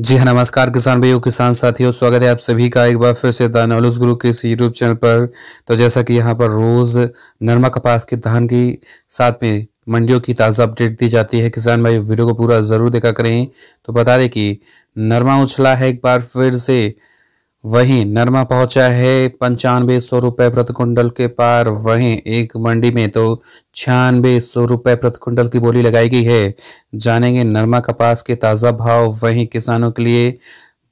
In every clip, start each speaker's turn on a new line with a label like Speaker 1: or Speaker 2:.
Speaker 1: जी हाँ नमस्कार किसान भाइयों, किसान साथियों, स्वागत है आप सभी का एक बार फिर से द नॉलेज गुरु के इस यूट्यूब चैनल पर। तो जैसा कि यहाँ पर रोज नरमा कपास के धान की साथ में मंडियों की ताज़ा अपडेट दी जाती है। किसान भाई, वीडियो को पूरा ज़रूर देखा करें। तो बता दें कि नरमा उछला है एक बार फिर से। वहीं नरमा पहुँचा है पंचानवे सौ रुपये प्रति कुंटल के पार। वहीं एक मंडी में तो छियानवे सौ रुपये प्रति कुंटल की बोली लगाई गई है। जानेंगे नरमा कपास के ताज़ा भाव। वहीं किसानों के लिए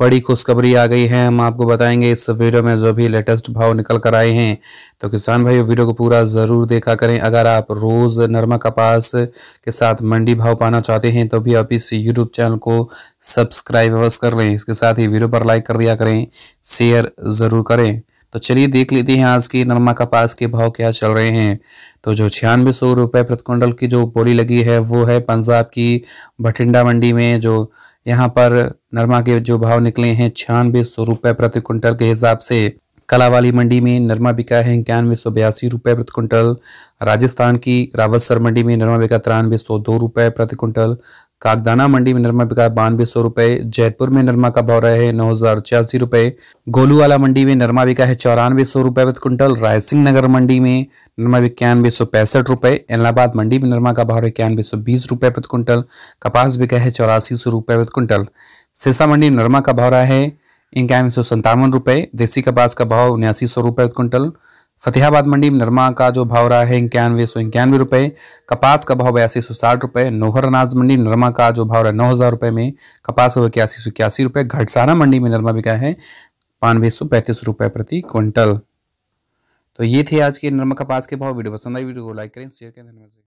Speaker 1: बड़ी खुशखबरी आ गई है। हम आपको बताएँगे इस वीडियो में जो भी लेटेस्ट भाव निकल कर आए हैं। तो किसान भाई वीडियो को पूरा ज़रूर देखा करें। अगर आप रोज़ नरमा कपास के साथ मंडी भाव पाना चाहते हैं तो भी आप इस यूट्यूब चैनल को सब्सक्राइब अवश्य कर लें। इसके साथ ही वीडियो पर लाइक कर दिया करें, शेयर ज़रूर करें। तो चलिए देख लेते हैं आज की नरमा कपास के भाव क्या चल रहे हैं। तो जो छियानवे सौ रुपये प्रति क्विंटल की जो बोली लगी है, वो है पंजाब की भटिंडा मंडी में जो यहाँ पर नरमा के जो भाव निकले हैं छियानवे सौ रुपए प्रति क्विंटल के हिसाब से। कलावाली मंडी में नरमा बिका है इक्यानवे सौ बयासी रुपए प्रति क्विंटल। राजस्थान की रावतसर मंडी में नरमा बिका तिरानवे सौ दो रुपये प्रति क्विंटल। कागदाना मंडी में नरमा बिका बानवे सौ रुपए, जयपुर में नरमा का भाव रहा है नौ हज़ार छियासी रुपए, गोलूवाला मंडी में नरमा बिका है चौरानवे सौ रुपए प्रति कुंटल, रायसिंह नगर मंडी में नरमा इक्यानवे सौ पैंसठ रुपए, इलाहाबाद मंडी में नरमा का भाव इक्यानवे सौ बीस रुपए प्रति कुंटल, कपास बिका है चौरासी सौ रुपए प्रति कुंटल। सिरसा मंडी में नरमा का भाव रहा है इक्यानवे सौ संतावन रुपए, देसी कपास का भाव उन्यासी सौ रुपए प्रति कुंटल फतेहाबाद मंडी में नरमा का जो भाव रहा है, इक्यानवे सौ इक्यानवे रुपये कपास का भाव बयासी सौ साठ रुपये नोहर अनाज मंडी में नरमा का जो भाव रहा है, नौ हज़ार रुपये में, कपास का इक्यासी सौ इक्यासी रुपये घटसाना मंडी में नरमा बिका है पानवे सौ पैंतीस रुपये प्रति क्विंटल। तो ये थे आज के नरमा कपास के भाव। वीडियो पसंद आई, वीडियो को लाइक करें, शेयर करें, धन्यवाद।